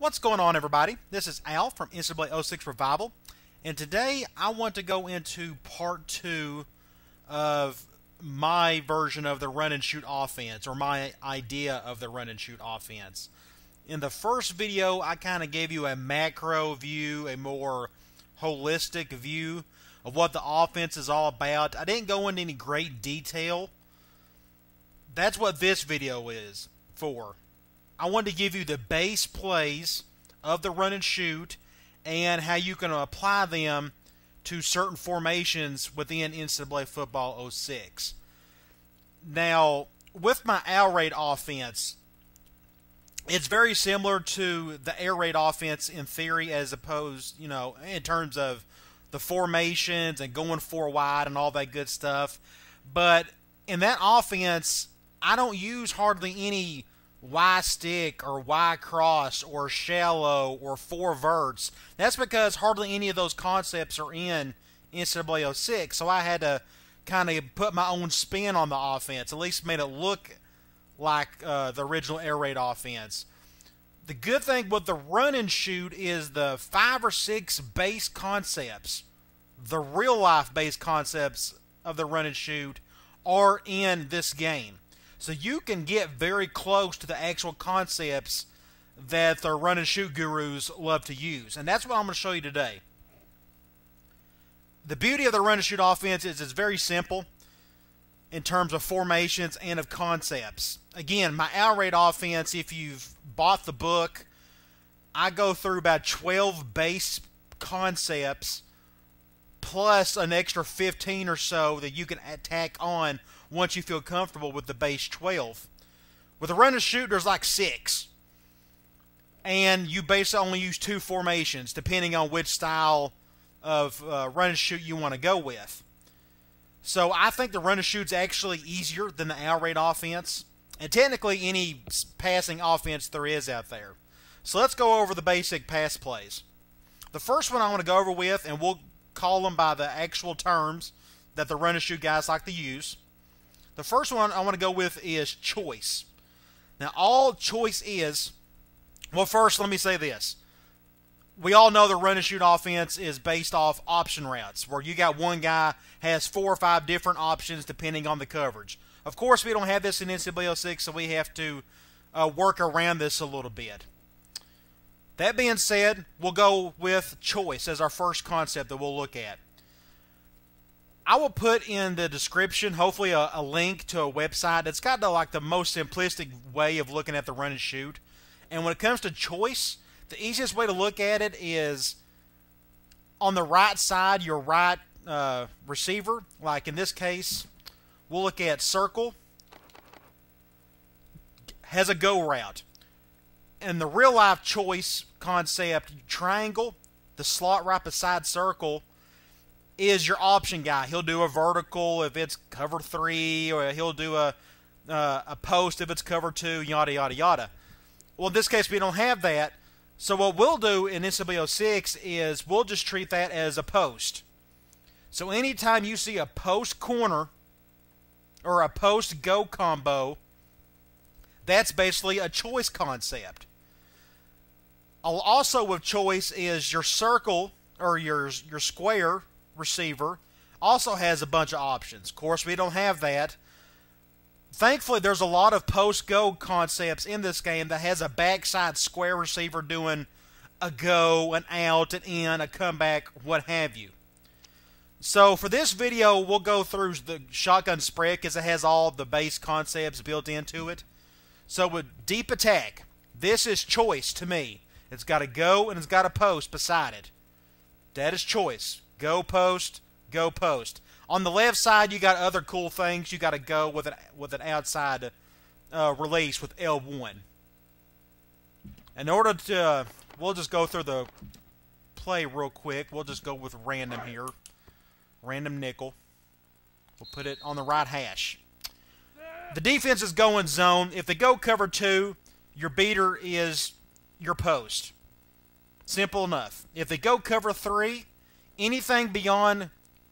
What's going on, everybody? This is Al from NCAA 06 Revival, and today I want to go into part two of my version of the run and shoot offense, or my idea of the run and shoot offense. In the first video, I kind of gave you a macro view, a more holistic view of what the offense is all about. I didn't go into any great detail. That's what this video is for. I wanted to give you the base plays of the run and shoot and how you can apply them to certain formations within NCAA Football 06. Now, with my air raid offense, it's very similar to the air raid offense in theory, as opposed, you know, in terms of the formations and going four wide and all that good stuff. But in that offense, I don't use hardly any Y stick or Y cross or shallow or four verts. That's because hardly any of those concepts are in NCAA 06. So I had to kind of put my own spin on the offense. At least made it look like uh, the original air raid offense. The good thing with the run and shoot is the five or six base concepts, the real life base concepts of the run and shoot, are in this game. So you can get very close to the actual concepts that the run and shoot gurus love to use. And that's what I'm going to show you today. The beauty of the run and shoot offense is it's very simple in terms of formations and of concepts. Again, my air raid offense, if you've bought the book, I go through about 12 base concepts plus an extra 15 or so that you can attack on once you feel comfortable with the base 12. With a run and shoot, there's like six. And you basically only use two formations, depending on which style of uh, run and shoot you want to go with. So I think the run and shoot's actually easier than the air raid offense, and technically any passing offense there is out there. So let's go over the basic pass plays. The first one I want to go over with, and we'll call them by the actual terms that the run and shoot guys like to use. The first one I want to go with is choice. Now, all choice is, well, first, let me say this. We all know the run and shoot offense is based off option routes, where you got one guy has four or five different options depending on the coverage. Of course, we don't have this in NCAA 06, so we have to uh, work around this a little bit. That being said, we'll go with choice as our first concept that we'll look at. I will put in the description, hopefully, a, a link to a website that's got the, like the most simplistic way of looking at the run and shoot. And when it comes to choice, the easiest way to look at it is on the right side, your right uh, receiver. Like in this case, we'll look at circle has a go route. And the real life choice concept, triangle, the slot right beside circle is your option guy. He'll do a vertical if it's cover three, or he'll do a uh, a post if it's cover two, yada yada yada. Well, in this case, we don't have that. So what we'll do in NCAA 06 is we'll just treat that as a post. So anytime you see a post corner or a post go combo, that's basically a choice concept. Also with choice is your circle or your your square receiver also has a bunch of options. Of course, we don't have that. Thankfully, there's a lot of post go concepts in this game that has a backside square receiver doing a go, an out, an in, a comeback, what have you. So for this video, we'll go through the shotgun spread because it has all the base concepts built into it. So with deep attack, this is choice to me. It's got a go and it's got a post beside it. That is choice. Go post, go post. On the left side, you got other cool things. You got to go with an with an outside uh, release with L1. In order to, uh, we'll just go through the play real quick. We'll just go with random here, random nickel. We'll put it on the right hash. The defense is going zone. If they go cover two, your beater is your post. Simple enough. If they go cover three, anything beyond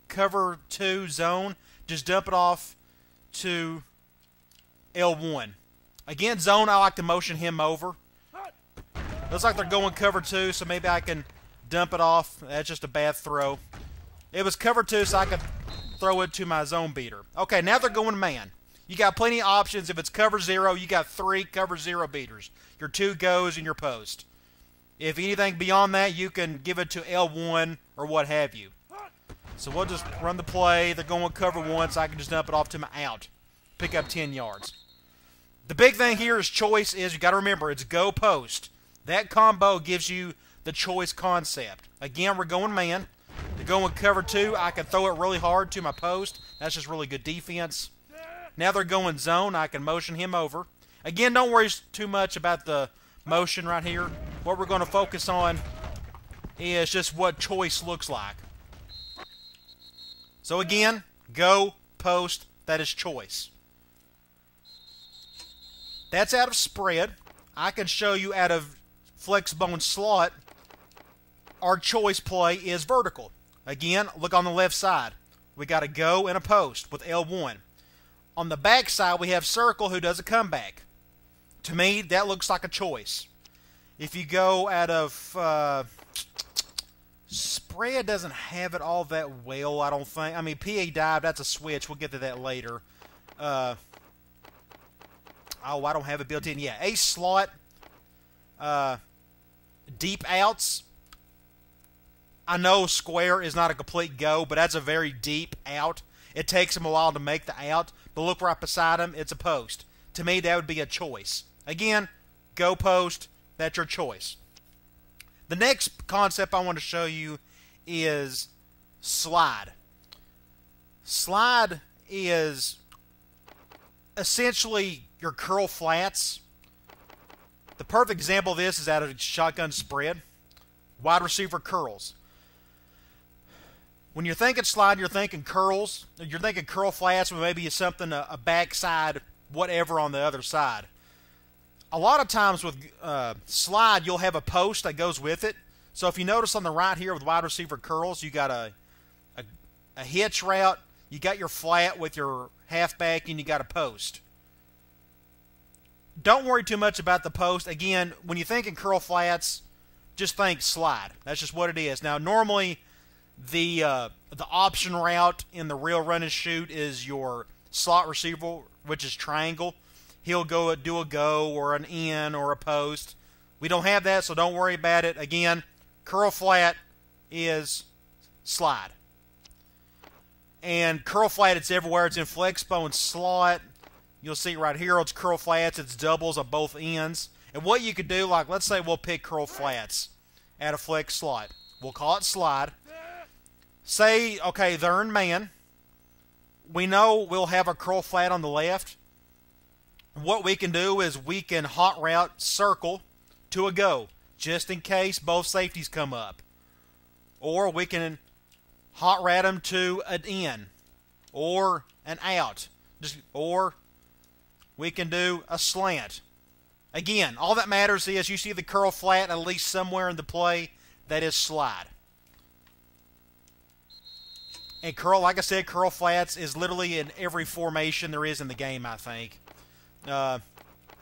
cover 2 zone, just dump it off to L1. Again, zone, I like to motion him over. Looks like they're going cover two, so maybe I can dump it off. That's just a bad throw. It was cover two, so I could throw it to my zone beater. Okay, now they're going man. You got plenty of options. If it's cover zero, you got three cover zero beaters. Your two goes and your post. If anything beyond that, you can give it to L1 or what have you. So we'll just run the play. They're going cover once. I can just dump it off to my out. Pick up 10 yards. The big thing here is choice is you got to remember it's go post. That combo gives you the choice concept. Again, we're going man. They're going cover two. I can throw it really hard to my post. That's just really good defense. Now they're going zone. I can motion him over. Again, don't worry too much about the motion right here. What we're going to focus on is just what choice looks like. So again, go, post, that is choice. That's out of spread. I can show you out of flex bone slot, our choice play is vertical. Again, look on the left side. We got a go and a post with L1. On the back side, we have circle who does a comeback. To me, that looks like a choice. If you go out of uh, spread, doesn't have it all that well. I don't think. I mean, PA dive. That's a switch. We'll get to that later. Uh, oh, I don't have it built in. Yeah, a slot. Uh, deep outs. I know square is not a complete go, but that's a very deep out. It takes him a while to make the out, but look right beside him, it's a post. To me, that would be a choice. Again, go post, that's your choice. The next concept I want to show you is slide. Slide is essentially your curl flats. The perfect example of this is out of shotgun spread. Wide receiver curls. When you're thinking slide, you're thinking curls. You're thinking curl flats, but maybe something a backside, whatever on the other side. A lot of times with uh, slide, you'll have a post that goes with it. So if you notice on the right here with wide receiver curls, you got a, a, a hitch route, you got your flat with your halfback, and you got a post. Don't worry too much about the post. Again, when you think in curl flats, just think slide. That's just what it is. Now, normally the uh, the option route in the real run and shoot is your slot receiver, which is triangle. He'll go do a go or an in or a post. We don't have that, so don't worry about it. Again, curl flat is slide. And curl flat, it's everywhere. It's in flex bone slot. You'll see right here, it's curl flats. It's doubles on both ends. And what you could do, like, let's say we'll pick curl flats at a flex slot. We'll call it slide. Say, okay, they're in man. We know we'll have a curl flat on the left. What we can do is we can hot route circle to a go, just in case both safeties come up. Or we can hot route them to an in or an out. Just or we can do a slant. Again, all that matters is you see the curl flat at least somewhere in the play that is slide. And curl, like I said, curl flats is literally in every formation there is in the game. I think. Uh,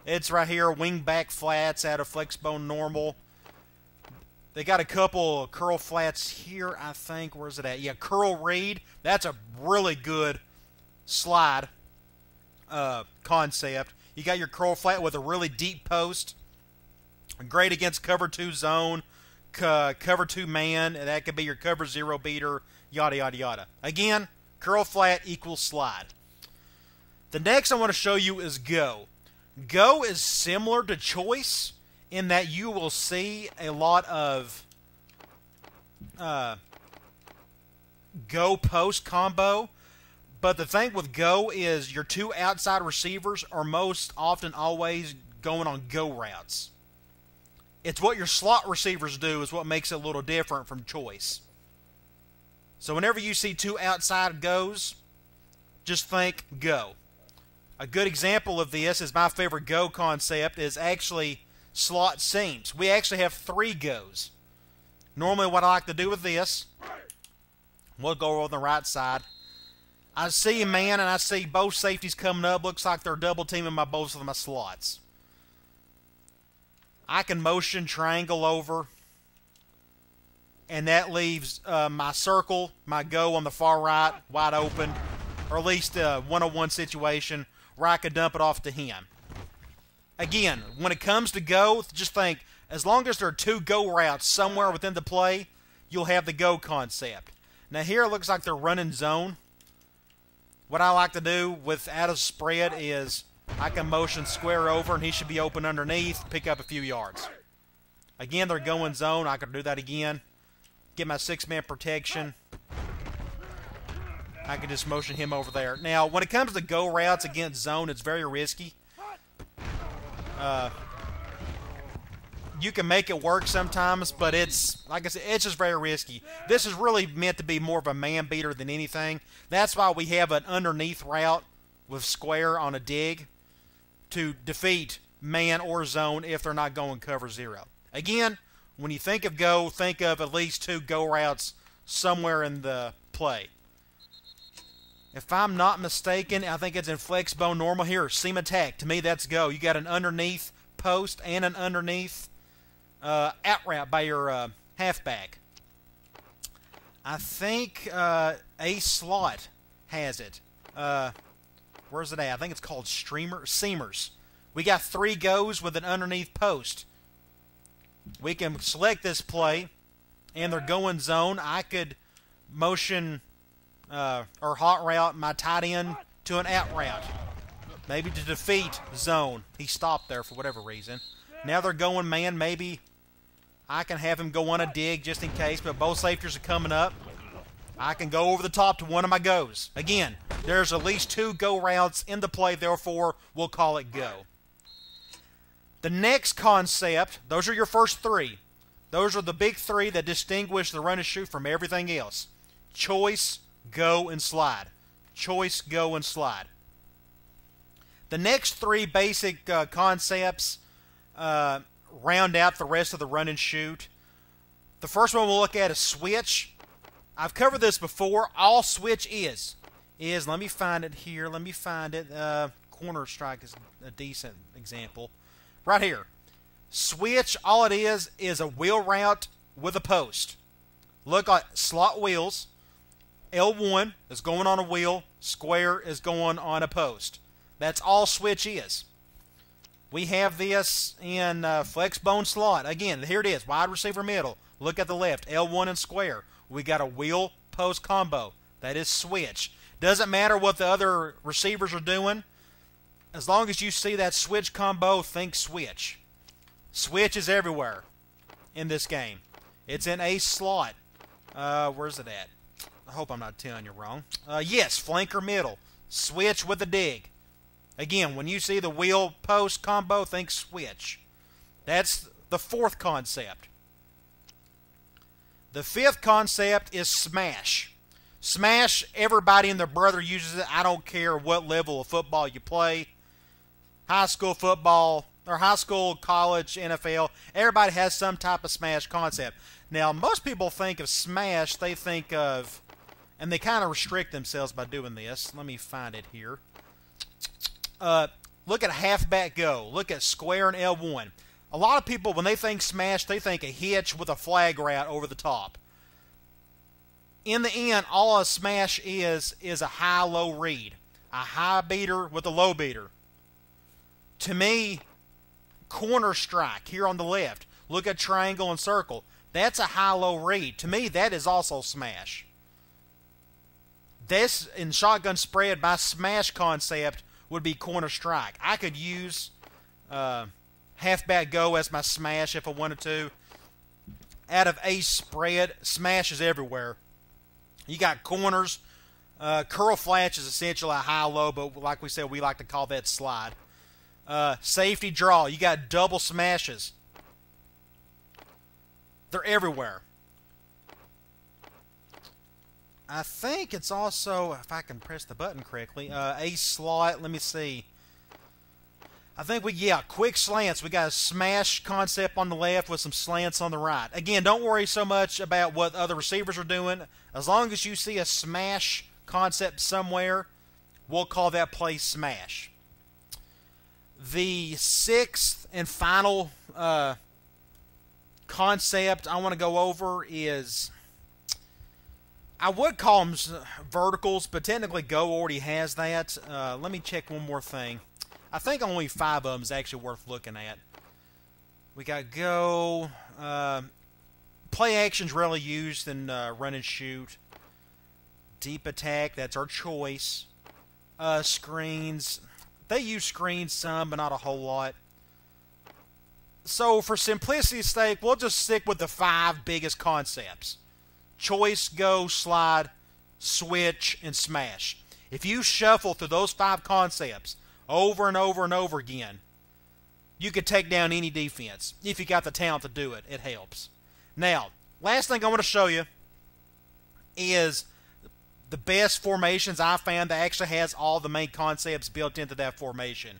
it's right here, wing back flats out of flexbone normal. They got a couple curl flats here, I think. Where's it at? Yeah, curl read. That's a really good slide uh, concept. You got your curl flat with a really deep post. Great against cover two zone, cover two man. And that could be your cover zero beater yada, yada, yada. Again, curl flat equals slide. The next I want to show you is go. Go is similar to choice in that you will see a lot of uh, go post combo. But the thing with go is your two outside receivers are most often always going on go routes. It's what your slot receivers do is what makes it a little different from choice. So whenever you see two outside goes, just think go. A good example of this is my favorite go concept is actually slot seams. We actually have three goes. Normally what I like to do with this, we'll go on the right side. I see a man and I see both safeties coming up. Looks like they're double teaming my both of my slots. I can motion triangle over, and that leaves uh, my circle, my go on the far right, wide open, or at least a one-on-one situation where I could dump it off to him. Again, when it comes to go, just think as long as there are two go routes somewhere within the play, you'll have the go concept. Now here it looks like they're running zone. What I like to do with out of spread is I can motion square over and he should be open underneath, pick up a few yards. Again, they're going zone. I can do that again. Get my six-man protection. I can just motion him over there. Now, when it comes to go routes against zone, it's very risky. Uh, you can make it work sometimes, but it's like I said, it's just very risky. This is really meant to be more of a man beater than anything. That's why we have an underneath route with square on a dig to defeat man or zone if they're not going cover zero. Again, when you think of go, think of at least two go routes somewhere in the play. If I'm not mistaken, I think it's in flex bone normal here. Seam attack. To me, that's go. You got an underneath post and an underneath uh, out route by your uh, halfback. I think uh, a slot has it. Uh, where's it at? I think it's called streamer seamers. We got three goes with an underneath post. We can select this play, and they're going zone. I could motion uh, or hot route my tight end to an out route. Maybe to defeat zone. He stopped there for whatever reason. Now they're going man. Maybe I can have him go on a dig just in case, but both safeties are coming up. I can go over the top to one of my goes. Again, there's at least two go routes in the play, therefore we'll call it go. The next concept, those are your first three. Those are the big three that distinguish the run and shoot from everything else. Choice, go, and slide. Choice, go, and slide. The next three basic uh, concepts uh, round out the rest of the run and shoot. The first one we'll look at is switch. I've covered this before. All switch is is let me find it here. Let me find it. Uh, corner strike is a decent example. Right here. Switch, all it is, is a wheel route with a post. Look at slot wheels. L1 is going on a wheel. Square is going on a post. That's all switch is. We have this in uh, flex bone slot. Again, here it is, wide receiver middle. Look at the left, L1 and square. We got a wheel post combo. That is switch. Doesn't matter what the other receivers are doing. As long as you see that switch combo, think switch. Switch is everywhere in this game. It's in a slot. Uh, where's it at? I hope I'm not telling you wrong. Uh, yes, flanker middle. Switch with a dig. Again, when you see the wheel post combo, think switch. That's the fourth concept. The fifth concept is smash. Smash, everybody and their brother uses it. I don't care what level of football you play. High school football, or high school, college, NFL, everybody has some type of smash concept. Now, most people think of smash, they think of, and they kind of restrict themselves by doing this. Let me find it here. Uh, look at halfback go. Look at square and L1. A lot of people, when they think smash, they think a hitch with a flag route over the top. In the end, all a smash is is a high-low read. A high beater with a low beater. To me, corner strike here on the left. Look at triangle and circle. That's a high-low read. To me, that is also smash. This, in shotgun spread, my smash concept would be corner strike. I could use uh, halfback go as my smash if I wanted to. Out of ace spread, smash is everywhere. You got corners. Uh, curl flats is essentially a high-low, but like we said, we like to call that slide. Uh, safety draw. You got double smashes. They're everywhere. I think it's also, if I can press the button correctly, uh, a slot. Let me see. I think we, yeah, quick slants. We got a smash concept on the left with some slants on the right. Again, don't worry so much about what other receivers are doing. As long as you see a smash concept somewhere, we'll call that play smash. The sixth and final uh, concept I want to go over is I would call them verticals, but technically Go already has that. Uh, let me check one more thing. I think only five of them is actually worth looking at. We got Go. Uh, play action's rarely used in uh, run and shoot. Deep attack, that's our choice. Uh, screens, they use screens some, but not a whole lot. So, for simplicity's sake, we'll just stick with the five biggest concepts choice, go, slide, switch, and smash. If you shuffle through those five concepts over and over and over again, you could take down any defense. If you got the talent to do it, it helps. Now, last thing I want to show you is the best formations I found that actually has all the main concepts built into that formation.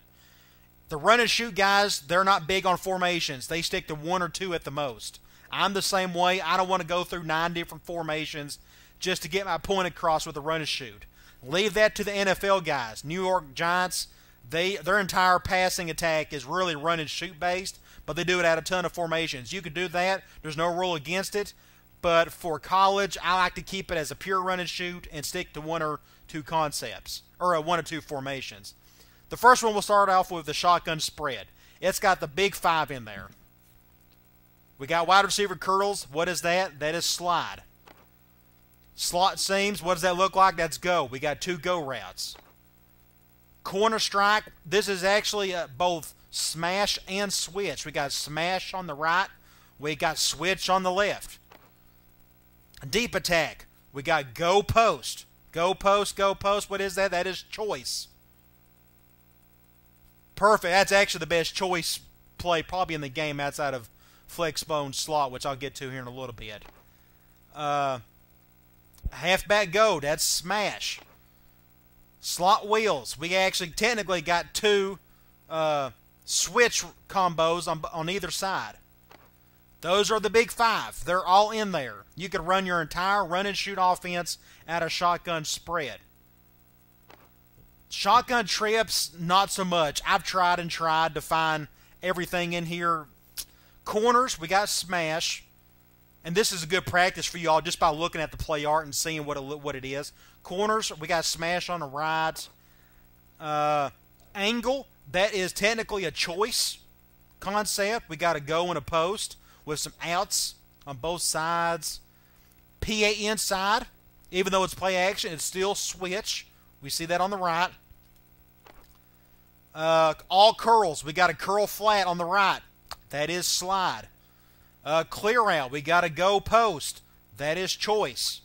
The run and shoot guys, they're not big on formations. They stick to one or two at the most. I'm the same way. I don't want to go through nine different formations just to get my point across with a run and shoot. Leave that to the NFL guys. New York Giants, they their entire passing attack is really run and shoot based, but they do it at a ton of formations. You can do that. There's no rule against it. But for college, I like to keep it as a pure run and shoot and stick to one or two concepts or one or two formations. The first one we'll start off with the shotgun spread. It's got the big five in there. We got wide receiver curls. What is that? That is slide. Slot seams. What does that look like? That's go. We got two go routes. Corner strike. This is actually uh, both smash and switch. We got smash on the right. We got switch on the left. Deep attack. We got go post. Go post, go post. What is that? That is choice. Perfect. That's actually the best choice play probably in the game outside of flex bone slot, which I'll get to here in a little bit. Uh, halfback go. That's smash. Slot wheels. We actually technically got two uh, switch combos on, on either side. Those are the big five. They're all in there. You could run your entire run and shoot offense at a shotgun spread. Shotgun trips, not so much. I've tried and tried to find everything in here. Corners, we got smash. And this is a good practice for y'all just by looking at the play art and seeing what it, what it is. Corners, we got smash on the right. Uh, angle, that is technically a choice concept. We got to go in a post with some outs on both sides. PA inside, even though it's play action, it's still switch. We see that on the right. Uh, all curls. We got a curl flat on the right. That is slide. Uh, clear out. We got a go post. That is choice.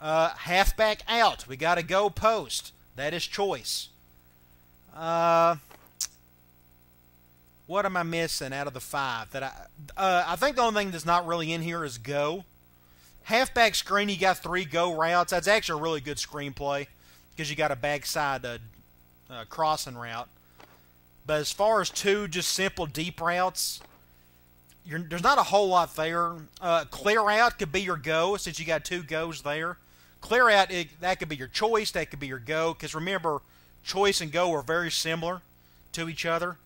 Uh, halfback out. We got a go post. That is choice. Uh, what am I missing out of the five? That I uh, I think the only thing that's not really in here is go. Halfback screen, you got three go routes. That's actually a really good screenplay because you got a backside uh, uh, crossing route. But as far as two just simple deep routes, there's not a whole lot there. Uh, clear out could be your go since you got two goes there. Clear out it, that could be your choice. That could be your go because remember, choice and go are very similar to each other.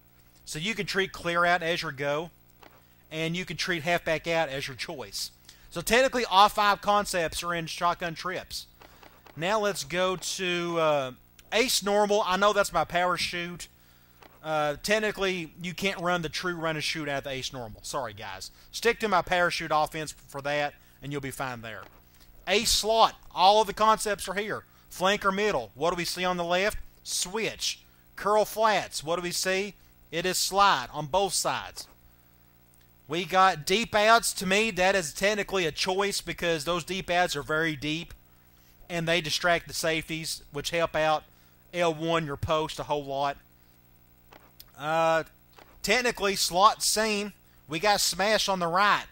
So you can treat clear out as your go, and you can treat halfback out as your choice. So technically, all five concepts are in shotgun trips. Now let's go to uh, ace normal. I know that's my power shoot. Uh, technically, you can't run the true run and shoot of the ace normal. Sorry, guys. Stick to my parachute offense for that, and you'll be fine there. Ace slot. All of the concepts are here. Flanker middle. What do we see on the left? Switch. Curl flats. What do we see? It is slide on both sides. We got deep outs. To me, that is technically a choice because those deep outs are very deep and they distract the safeties, which help out L1, your post, a whole lot. Uh, technically, slot seam. We got smash on the right.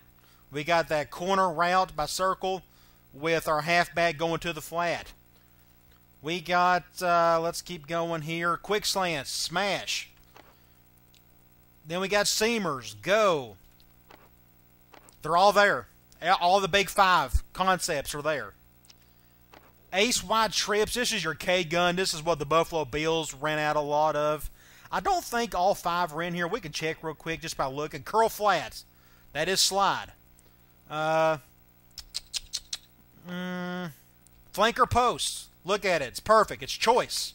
We got that corner route by circle with our halfback going to the flat. We got, uh, let's keep going here, quick slants, smash. Then we got Seamers, Go. They're all there. All the big five concepts are there. Ace wide trips. This is your K gun. This is what the Buffalo Bills ran out a lot of. I don't think all five are in here. We can check real quick just by looking. Curl flats. That is slide. Uh, mm, flanker posts. Look at it. It's perfect. It's choice.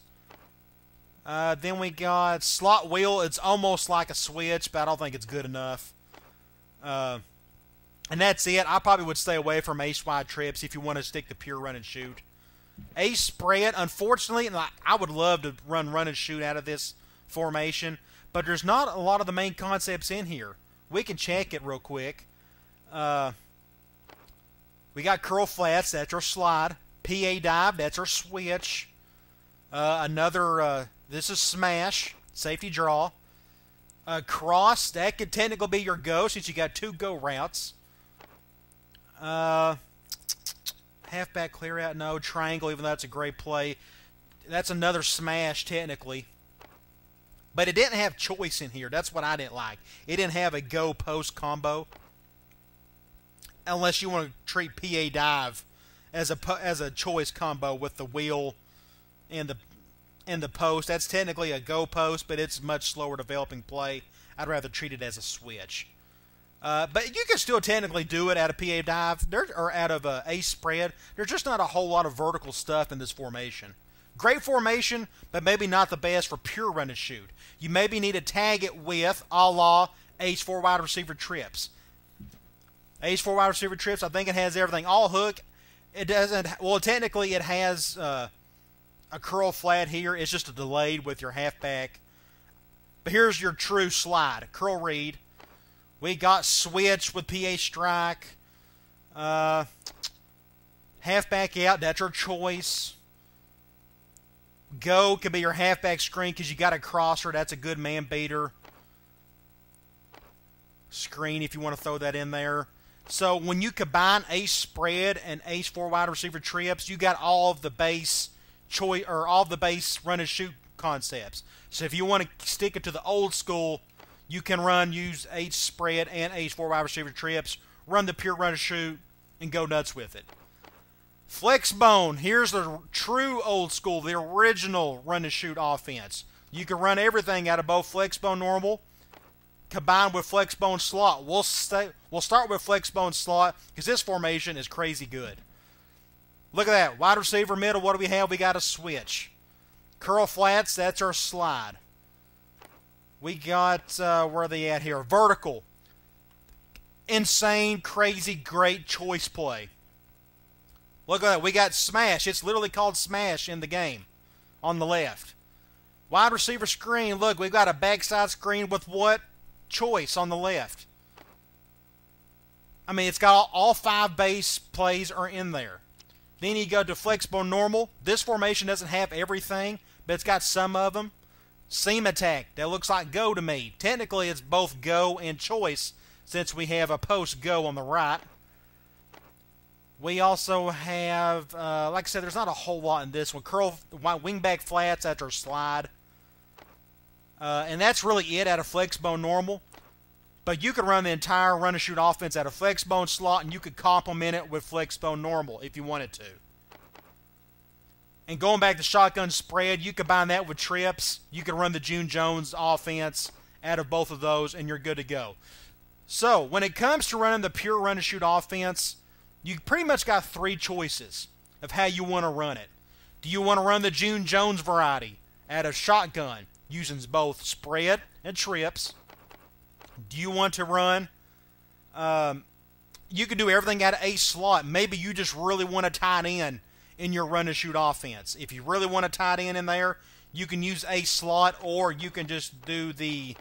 Uh, then we got slot wheel. It's almost like a switch, but I don't think it's good enough. Uh, and that's it. I probably would stay away from ace wide trips if you want to stick to pure run and shoot. Ace spread, unfortunately, and I would love to run run and shoot out of this formation, but there's not a lot of the main concepts in here. We can check it real quick. Uh, we got curl flats, that's our slide. PA dive, that's our switch. Uh, another, uh, this is smash, safety draw. Uh, cross, that could technically be your go since you got two go routes. Uh, halfback clear out, no. Triangle, even though that's a great play. That's another smash, technically. But it didn't have choice in here. That's what I didn't like. It didn't have a go post combo. Unless you want to treat PA dive as a as a choice combo with the wheel and the and the post. That's technically a go post, but it's much slower developing play. I'd rather treat it as a switch. Uh, but you can still technically do it out of PA dive there, or out of a ace spread. There's just not a whole lot of vertical stuff in this formation. Great formation, but maybe not the best for pure run and shoot. You maybe need to tag it with a la ace four wide receiver trips. Ace four wide receiver trips. I think it has everything. All hook. It doesn't. Well, technically, it has uh, a curl flat here. It's just a delayed with your halfback. But here's your true slide. Curl read we got switch with PA strike. Uh, halfback out, that's your choice. Go could be your halfback screen because you got a crosser. That's a good man beater. Screen if you want to throw that in there. So when you combine ace spread and ace four wide receiver trips, you got all of the base choice or all the base run and shoot concepts. So if you want to stick it to the old school you can run, use ace spread and ace four wide receiver trips, run the pure run and shoot, and go nuts with it. Flex bone, here's the true old school, the original run and shoot offense. You can run everything out of both flex bone normal combined with flex bone slot. We'll stay, we'll start with flex bone slot because this formation is crazy good. Look at that. Wide receiver middle, what do we have? We got a switch. Curl flats, that's our slide. We got, uh, where are they at here? Vertical. Insane, crazy, great choice play. Look at that. We got smash. It's literally called smash in the game on the left. Wide receiver screen. Look, we've got a backside screen with what? Choice on the left. I mean, it's got all, all five base plays are in there. Then you go to flexbone normal. This formation doesn't have everything, but it's got some of them. Seam attack. That looks like go to me. Technically, it's both go and choice since we have a post go on the right. We also have, uh, like I said, there's not a whole lot in this one. Curl wingback flats after slide. Uh, and that's really it out of flexbone normal. But you could run the entire run and shoot offense out of flexbone slot, and you could complement it with flexbone normal if you wanted to. And going back to shotgun spread, you combine that with trips. You can run the June Jones offense out of both of those, and you're good to go. So, when it comes to running the pure run and shoot offense, you pretty much got three choices of how you want to run it. Do you want to run the June Jones variety out of shotgun using both spread and trips? Do you want to run? Um, you can do everything out of a slot. Maybe you just really want to tie it in in your run and shoot offense. If you really want a tight end in there, you can use a slot, or you can just do the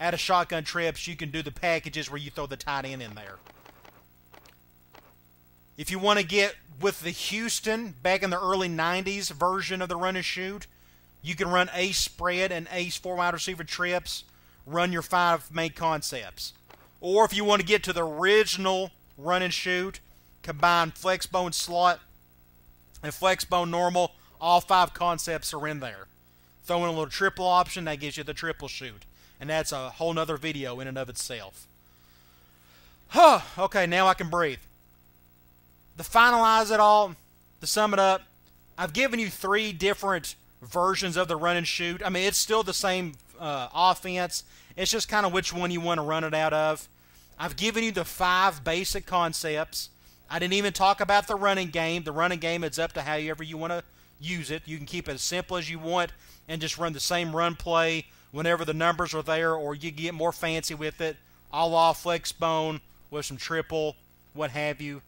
out of shotgun trips. You can do the packages where you throw the tight end in there. If you want to get with the Houston back in the early 90s version of the run and shoot, you can run ace spread and ace four wide receiver trips, run your five main concepts. Or if you want to get to the original run and shoot, combine flex bone slot and Flexbone normal, all five concepts are in there. Throw in a little triple option, that gives you the triple shoot. And that's a whole nother video in and of itself. Huh, okay, now I can breathe. To finalize it all, to sum it up, I've given you three different versions of the run and shoot. I mean, it's still the same uh, offense. It's just kind of which one you want to run it out of. I've given you the five basic concepts. I didn't even talk about the running game. The running game is up to however you want to use it. You can keep it as simple as you want and just run the same run play whenever the numbers are there, or you get more fancy with it, a la flex bone with some triple, what have you.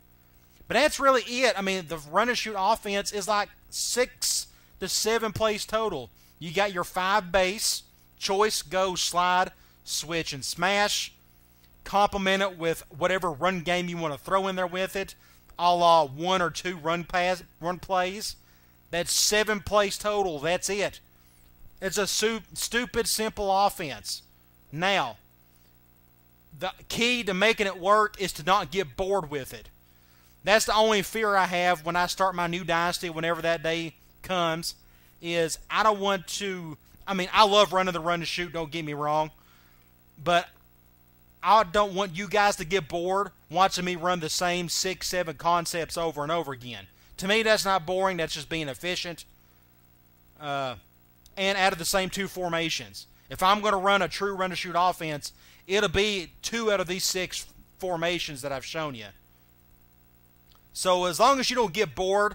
But that's really it. I mean, the run and shoot offense is like six to seven plays total. You got your five base, choice, go, slide, switch, and smash. Complement it with whatever run game you want to throw in there with it, a la one or two run pass run plays. That's seven plays total. That's it. It's a su- stupid, simple offense. Now, the key to making it work is to not get bored with it. That's the only fear I have when I start my new dynasty, whenever that day comes, is I don't want to. I mean, I love running the run and shoot, don't get me wrong. But I don't want you guys to get bored watching me run the same six, seven concepts over and over again. To me, that's not boring. That's just being efficient. Uh, and out of the same two formations. If I'm going to run a true run to shoot offense, it'll be two out of these six formations that I've shown you. So as long as you don't get bored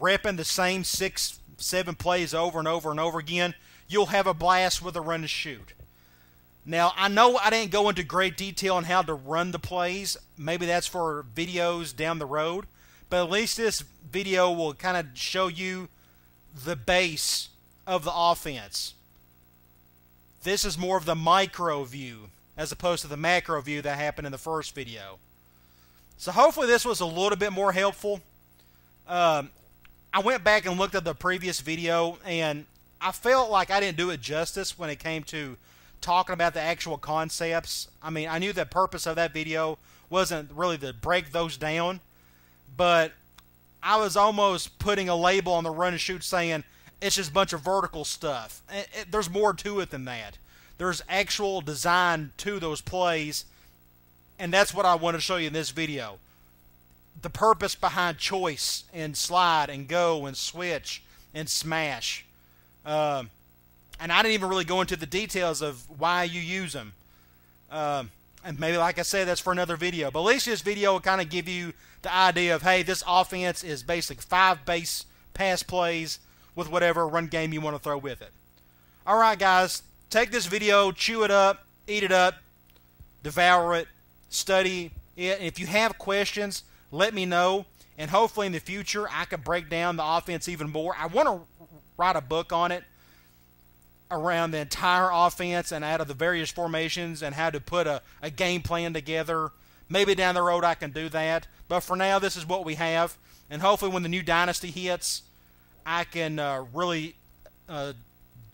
repping the same six, seven plays over and over and over again, you'll have a blast with a run and shoot. Now, I know I didn't go into great detail on how to run the plays. Maybe that's for videos down the road. But at least this video will kind of show you the base of the offense. This is more of the micro view as opposed to the macro view that happened in the first video. So hopefully this was a little bit more helpful. Um, I went back and looked at the previous video and I felt like I didn't do it justice when it came to talking about the actual concepts. I mean, I knew the purpose of that video wasn't really to break those down, but I was almost putting a label on the run and shoot saying it's just a bunch of vertical stuff. It, it, there's more to it than that. There's actual design to those plays, and that's what I want to show you in this video. The purpose behind choice and slide and go and switch and smash. Um, and I didn't even really go into the details of why you use them. Um, and maybe, like I said, that's for another video. But at least this video will kind of give you the idea of, hey, this offense is basically five base pass plays with whatever run game you want to throw with it. All right, guys, take this video, chew it up, eat it up, devour it, study it. And if you have questions, let me know. And hopefully in the future, I can break down the offense even more. I want to write a book on it around the entire offense and out of the various formations and how to put a, a game plan together. Maybe down the road I can do that. But for now, this is what we have. And hopefully, when the new dynasty hits, I can uh, really uh,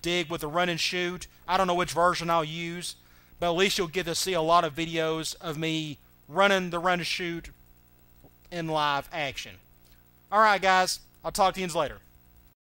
dig with the run and shoot. I don't know which version I'll use, but at least you'll get to see a lot of videos of me running the run and shoot in live action. All right, guys. I'll talk to you later.